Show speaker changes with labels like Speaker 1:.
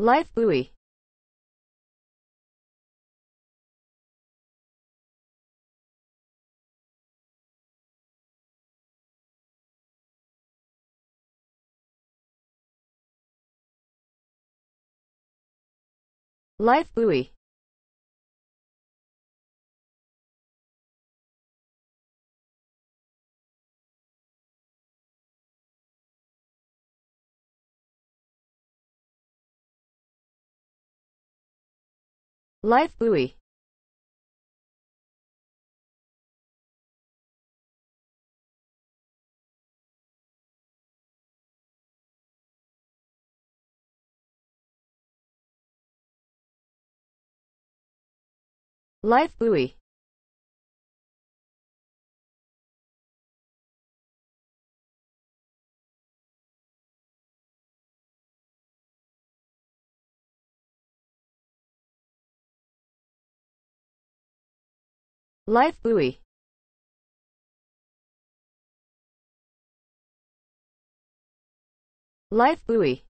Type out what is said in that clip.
Speaker 1: Life buoy. Life buoy. Life buoy. Life buoy. Life buoy. Life buoy.